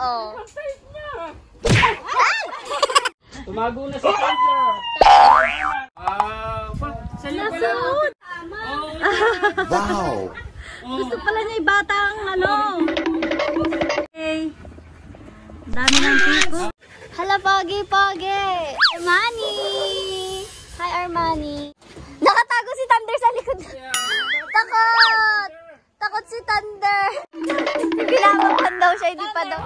oh. Tumago na si Thunder. Ah, sa'yo pala. Nasuot. Oh, Wow! Gusto pala niya ibata ang ano. Okay. Dami ng piko. Hala, Pogi, Pogi. Armani. Hi, Armani. Nakatago si Thunder sa likod. Takot! Takot si Thunder. Daw siya, hindi pa daw.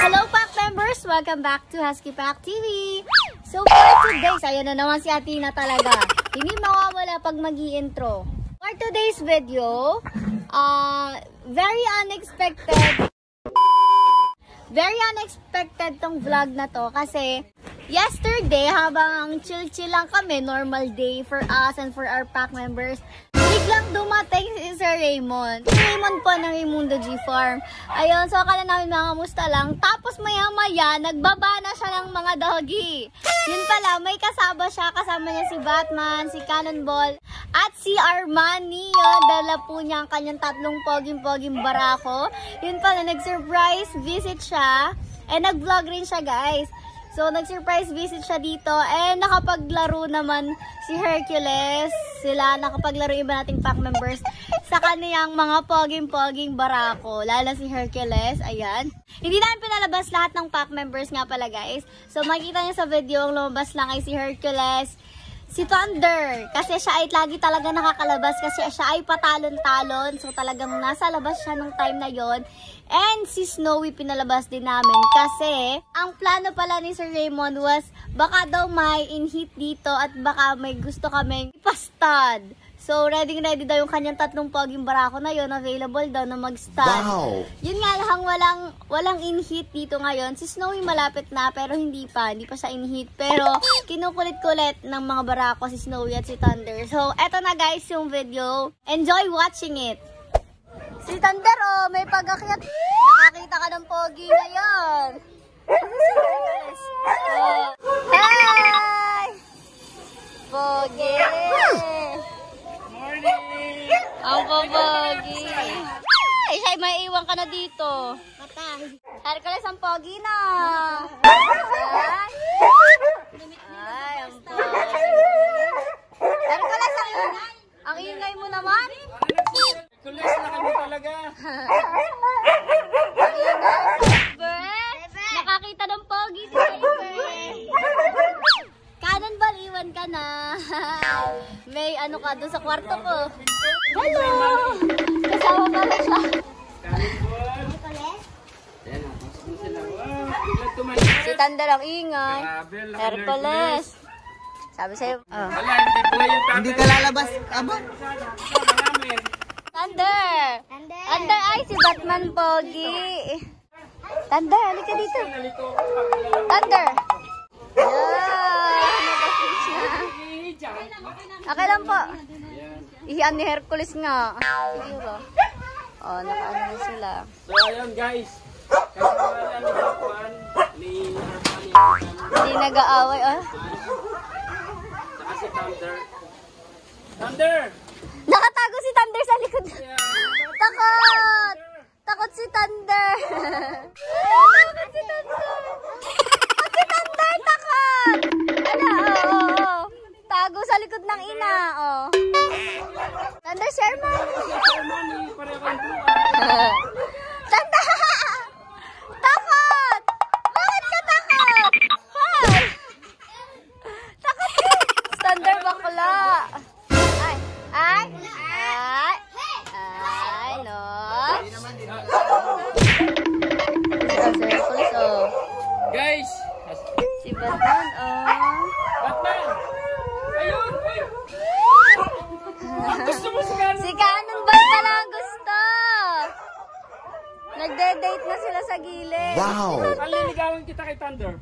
Hello, Pack members! Welcome back to Husky Pack TV! So, for today's, ayan na naman si Atina talaga. Hindi mawawala pag mag intro For today's video, uh, very unexpected very unexpected tong vlog na to kasi yesterday habang chill-chill lang kami, normal day for us and for our pack members, biglang dumating si Sir Raymond. Si Raymond po ng Raymundo G Farm. Ayun, so akala namin mga musta lang. Tapos maya-maya, nagbaba na siya ng mga doggy. Yun pala, may kasama siya. Kasama niya si Batman, si Cannonball, at si Armani. Yun, dala po niya ang kanyang tatlong poging-poging barako. Yun pala, nag-surprise visit siya. And nag-vlog rin siya, guys. So, nag-surprise visit siya dito. And nakapaglaro naman si Hercules. Sila nakapaglaro iba nating pack members sa kaniyang mga poging-poging barako. Lalo si Hercules. Ayan. Hindi namin pinalabas lahat ng pack members nga pala, guys. So, makikita niyo sa video, ang lumabas lang ay si Hercules, si Thunder. Kasi siya ay lagi talaga nakakalabas kasi siya ay patalon-talon. So talagang nasa labas siya nung time na yon. And si Snowy pinalabas din namin kasi ang plano pala ni Sir Raymond was baka daw may in-heat dito at baka may gusto kaming ipastad. So, ready-ready daw yung kanyang tatlong poging barako na yon available daw na mag-stand. Wow! Yun nga lang, walang, walang in-heat dito ngayon. Si Snowy malapit na, pero hindi pa. Hindi pa siya in-heat. Pero, kinukulit-kulit ng mga barako si Snowy at si Thunder. So, eto na guys yung video. Enjoy watching it. Si Thunder, oh, may pag-akyat. Nakakita ka ng pogi ngayon. Oh. Hi! Pogi! Ang pogi. Ay, siya, may iwan ka na dito. Patay. Hercules, ang pogi na. Ay. Ay, ang pogi. Hercules, ang ingay. Ang ingay mo naman. kulis Ber, nakakita ng pogi si Ber. Kanan ba, iwan ka na. May ano ka doon sa kwarto ko. Hello! Kasama pala siya. Ayan na, pasok na sila. Wow, biglang tumayo. Si Thunder ang ingay. Hercules. Sabi sa'yo, oh. Wala, hindi buhay yung tatay. Hindi ka lalabas, aba? Thunder! Si Batman Pogi. Thunder, halika dito. Thunder! Yeah! Okay lang po. Ihian ni Hercules nga. Siguro. Oh, nakaano na sila. So, ayun guys. Hindi nag-aaway, ah. saka si Thunder. Thunder! Nakatago si Thunder sa likod. Takot! Takot si Thunder! Takot si Thunder! Takot si Thunder! Takot! Ala, oo, oo. Tago sa likod ng ina, oh. Thunder, Sherman! Si Armani, pareho. Thunder! Gilid. Wow! Paliligawan kita kay Thunder.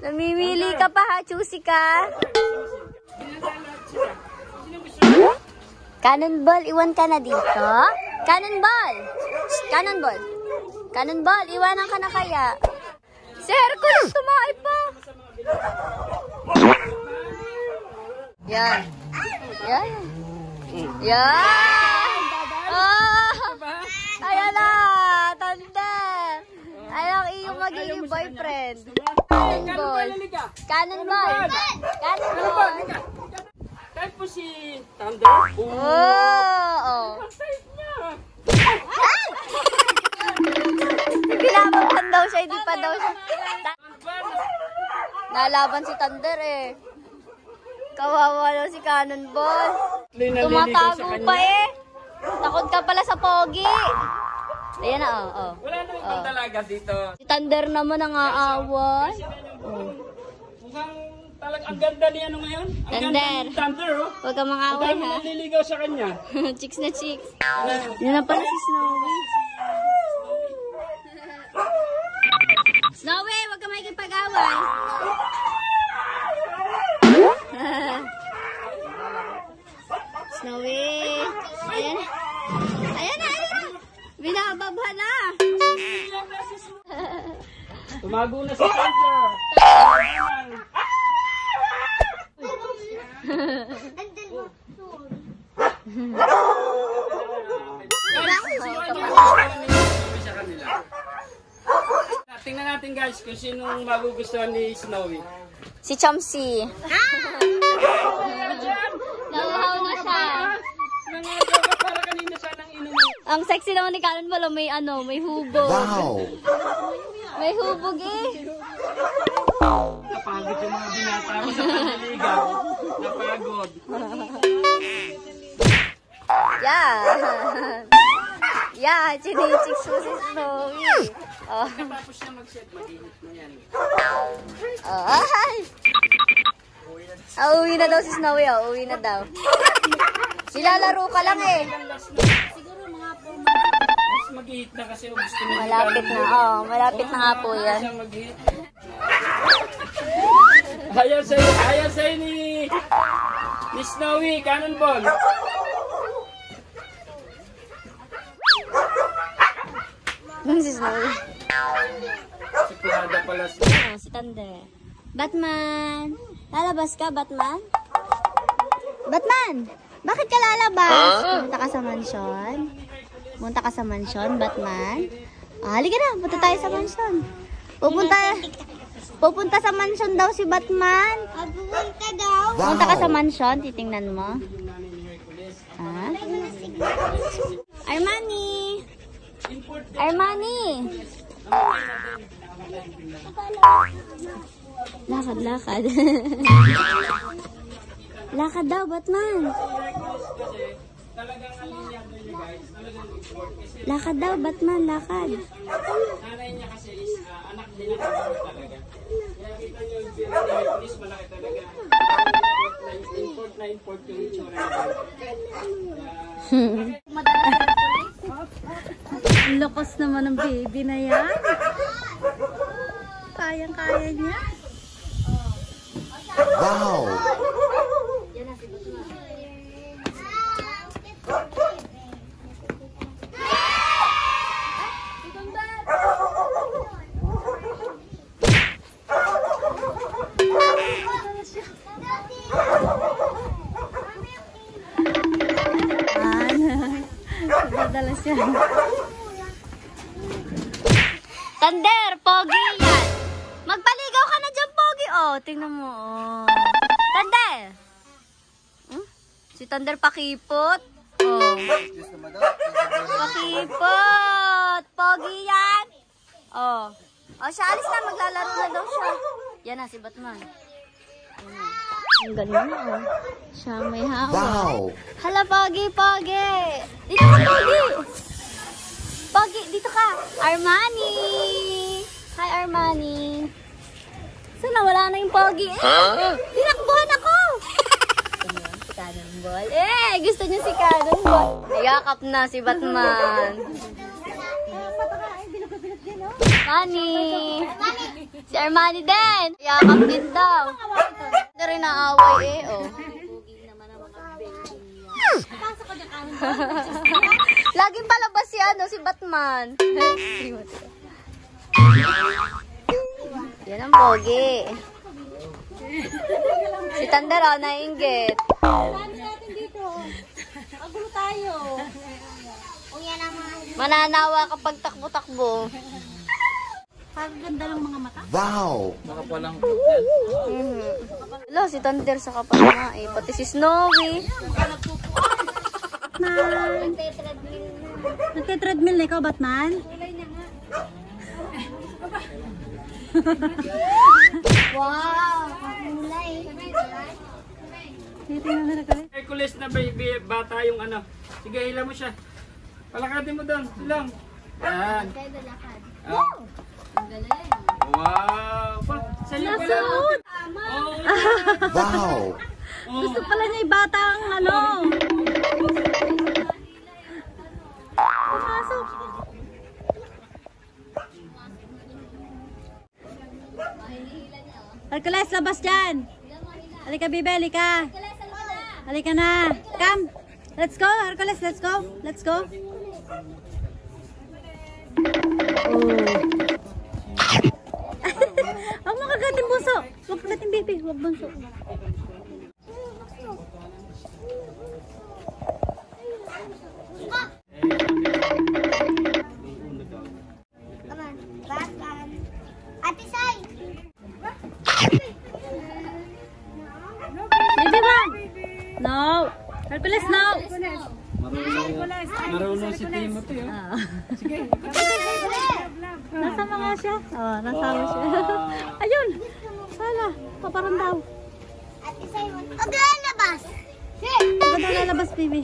Namimili ka pa ha, choosy ka. Cannonball, iwan ka na dito. Cannonball! Cannonball! Cannonball, iwanan ka na kaya. Si Hercules, tumakay pa. Yan. Yan. Yan. Ah! Ayan na, tanda. Ayan ang iyong magiging boyfriend. Cannonball. Cannonball. Cannonball. Kahit po si Thunder. Ang size niya. Binababan daw siya, hindi pa daw siya. Nalaban si Thunder eh. Kawawa daw si Cannonball. Tumatago pa eh. Takot ka pala sa pogi. Ayan na, oh, oh. Wala na ibang dalaga dito. Si Thunder naman ang aawan. Mukhang talagang ang ganda ni ano ngayon. Ang ganda Thunder. ni Thunder, oh. Huwag ka Ang mangaway dami ha. naliligaw sa kanya. chicks na chicks. Yan na pala si. Snowy, Tingnan natin guys kung sinong magugustuhan ni Snowy. Si Chomsy. Nahaw na siya. Nangagawa para kanina sanang inuman. Ang sexy naman ni Karen Malo, may ano, may hubog. Wow! May hubog eh. Napagod yung mga binata ko sa panliligaw. Napagod. Yeah. yeah, chinichicks mo si Snowy. Oh. Tapos siya mag-set, mag-init na yan. Oh. Ay! Ah, uwi na daw si Snowy, oh. Uwi na daw. Nilalaro ka lang eh. Mas mag-hit na kasi gusto niya. Malapit na, oh. Malapit na nga po yan. Ayaw sa'yo, ayaw sa'yo ni, ni Snowy, cannonball. Yung si Snowy. Si Pirada pala si Oh, si Thunder. Batman! Lalabas ka, Batman? Batman! Bakit ka lalabas? Punta ka sa mansyon? Punta ka sa mansyon, Batman? Ah, halika na, punta tayo sa mansyon. Pupunta, pupunta sa mansyon daw si Batman. Pupunta daw. Punta ka sa mansyon, titingnan mo. Ah? Armani! Armani! Lakad, lakad. lakad daw, Batman. Lakad daw, Batman, lakad. nanay niya kasi anak ng talaga. Kaya kita niyo yung Pirada Hercules, malaki talaga. Import na import niya. Lakas naman ng baby na yan. Kayang-kaya niya. Wow! Tander, pogi yan. Magpaligaw ka na dyan, pogi. Oh, tingnan mo. Oh. Tander. Hmm? Si Tander pakipot. Oh. Pakipot. Pogi yan. Oh. Oh, siya alis na. Maglalaro na daw siya. Yan na, si Batman. Na. Ang galing na, oh. Siya may hawak. Wow! Hala, Pogi, Pogi! Dito ka, Pogi! Pogi, dito ka! Armani! Hi, Armani! Saan na? Wala na yung Pogi. Eh, tinakbuhan ako! Si Cannonball. Eh, gusto niya si Cannonball. Nayakap na si Batman. Armani! Si Armani din! Yakap din daw. Hindi rin naaway eh, oh. Laging palabas si ano, si Batman. Yan ang pogi. Si Thunder, oh, nainggit. Agulo tayo. Mananawa kapag takbo-takbo. Paganda ng mga mata. Wow! Baka palang Mhm. Hello, si Thunder sa kapal na eh. Pati si Snowy. Nagte-treadmill na ikaw, Batman? Wow! Kulay. Hercules na baby, bata yung ano. Sige, hila mo siya. Palakatin mo doon. Silang. Yan. Ah. Wow. Pa, sa'yo pala. Oh, Wow! oh. Gusto pala niya ibata ang ano. Hercules, labas dyan. Halika, Bibe, halika. Halika na. Come. Let's go, Hercules, let's go. Let's go. Huwag mo kagatin buso. Huwag kagatin baby. Huwag bunso. No. Hercules, no. Marunong, marunong si Timothy. Oh. Ah. Nasama nga siya. Oh, nasama siya. Ayun. Sala. Paparan daw. Huwag na labas! Huwag lalabas, baby.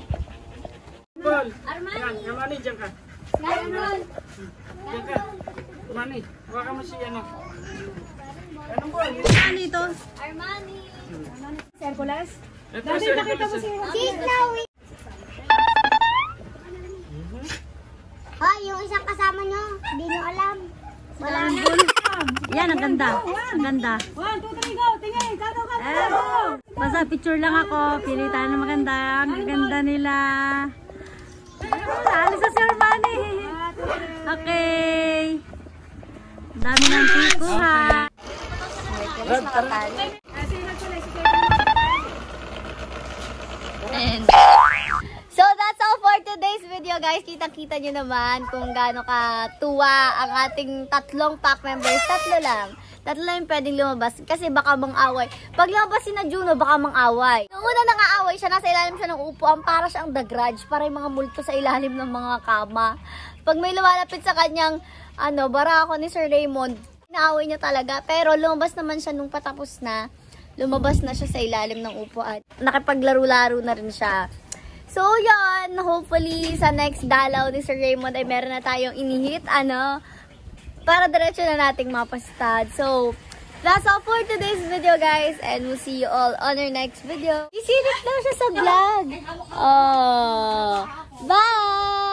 Paul. Yan, Armani, dyan ka. Dyan ka. Armani, hawakan mo si ano. Anong Paul? Ano ito? Armani! Ito si Hercules. Si Snowy! Oh, yung isang kasama nyo, hindi nyo alam. Wala na. Yan, ang ganda. Ang ganda. One, two, three, go. Tingin. Kado, kado. Basta picture lang ako. Pili tayo ng maganda. Ang ganda nila. Alis na si Dami ng piko ha. And, so that's all for today's video guys. Kita-kita nyo naman kung gaano ka tuwa ang ating tatlong pack members. Tatlo lang. Tatlo lang yung pwedeng lumabas kasi baka mang-away. Pag lumabas si na Juno, baka mang-away. Nung una nang-aaway siya, nasa ilalim siya ng upuan para siyang the grudge. Para yung mga multo sa ilalim ng mga kama. Pag may lumalapit sa kanyang ano, bara ako ni Sir Raymond, inaaway niya talaga. Pero lumabas naman siya nung patapos na lumabas na siya sa ilalim ng upuan. Nakipaglaro-laro na rin siya. So, yan. Hopefully, sa next dalaw ni Sir Raymond ay meron na tayong inihit, ano, para diretso na nating mapastad. So, that's all for today's video, guys. And we'll see you all on our next video. Isilip daw siya sa vlog. Oh, bye!